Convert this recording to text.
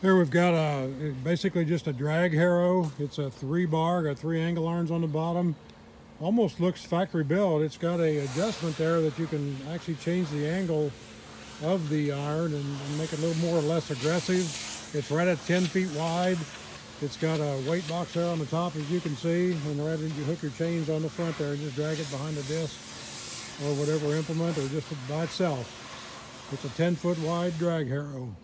Here we've got a basically just a drag harrow. It's a three bar, got three angle irons on the bottom. Almost looks factory built. It's got a adjustment there that you can actually change the angle of the iron and, make it a little more or less aggressive. It's right at 10 feet wide. It's got a weight box there on the top as you can see and right you hook your chains on the front there and just drag it behind the disc or whatever implement or just by itself. It's a 10 foot wide drag harrow.